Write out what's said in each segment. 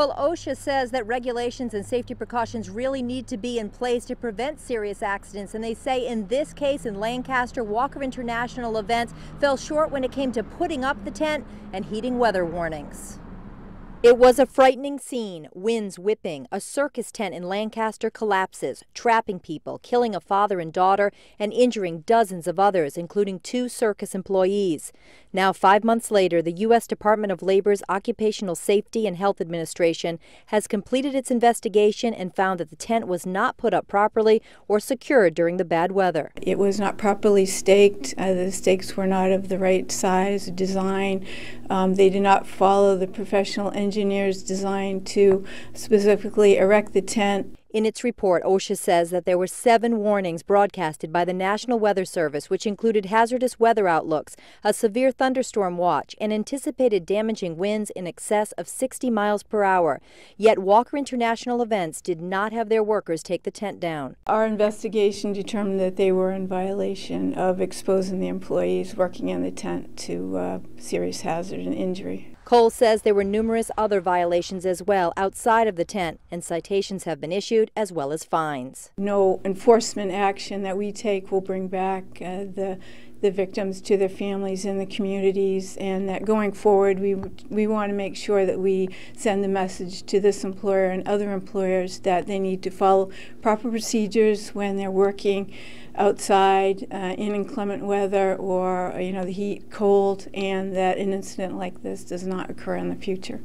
Well, OSHA says that regulations and safety precautions really need to be in place to prevent serious accidents. And they say in this case in Lancaster, Walker International Events fell short when it came to putting up the tent and heeding weather warnings. It was a frightening scene. Winds whipping. A circus tent in Lancaster collapses, trapping people, killing a father and daughter, and injuring dozens of others, including two circus employees. Now, five months later, the U.S. Department of Labor's Occupational Safety and Health Administration has completed its investigation and found that the tent was not put up properly or secured during the bad weather. It was not properly staked. Uh, the stakes were not of the right size, design. Um, they did not follow the professional engineering engineers designed to specifically erect the tent in its report, OSHA says that there were seven warnings broadcasted by the National Weather Service, which included hazardous weather outlooks, a severe thunderstorm watch, and anticipated damaging winds in excess of 60 miles per hour. Yet Walker International Events did not have their workers take the tent down. Our investigation determined that they were in violation of exposing the employees working in the tent to uh, serious hazard and injury. Cole says there were numerous other violations as well outside of the tent, and citations have been issued as well as fines. No enforcement action that we take will bring back uh, the the victims to their families and the communities, and that going forward, we we want to make sure that we send the message to this employer and other employers that they need to follow proper procedures when they're working outside uh, in inclement weather or you know the heat, cold, and that an incident like this does not occur in the future.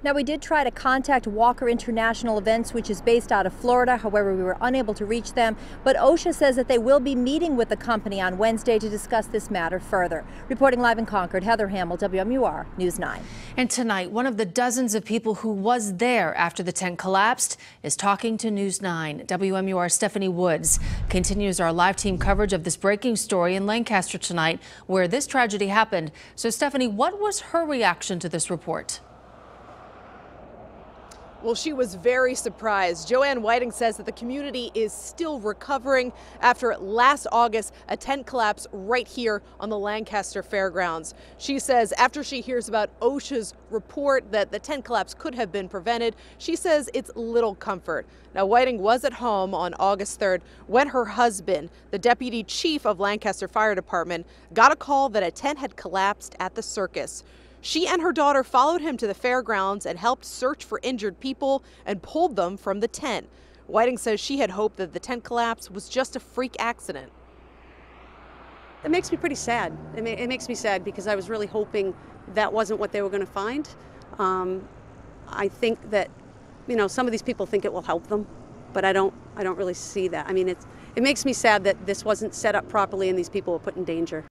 Now, we did try to contact Walker International Events, which is based out of Florida. However, we were unable to reach them. But OSHA says that they will be meeting with the company on Wednesday to discuss this matter further. Reporting live in Concord, Heather Hamill, WMUR News 9. And tonight, one of the dozens of people who was there after the tent collapsed is talking to News 9. WMUR Stephanie Woods continues our live team coverage of this breaking story in Lancaster tonight, where this tragedy happened. So, Stephanie, what was her reaction to this report? Well, she was very surprised. Joanne Whiting says that the community is still recovering after last August a tent collapse right here on the Lancaster Fairgrounds. She says after she hears about OSHA's report that the tent collapse could have been prevented, she says it's little comfort. Now, Whiting was at home on August 3rd when her husband, the deputy chief of Lancaster Fire Department, got a call that a tent had collapsed at the circus. She and her daughter followed him to the fairgrounds and helped search for injured people and pulled them from the tent. Whiting says she had hoped that the tent collapse was just a freak accident. It makes me pretty sad. It, ma it makes me sad because I was really hoping that wasn't what they were going to find. Um, I think that, you know, some of these people think it will help them, but I don't. I don't really see that. I mean, it's, it makes me sad that this wasn't set up properly and these people were put in danger.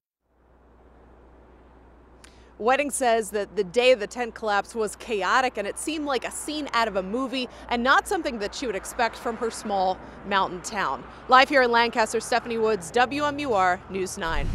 Whiting says that the day of the tent collapse was chaotic and it seemed like a scene out of a movie and not something that she would expect from her small mountain town. Live here in Lancaster, Stephanie Woods, WMUR News 9.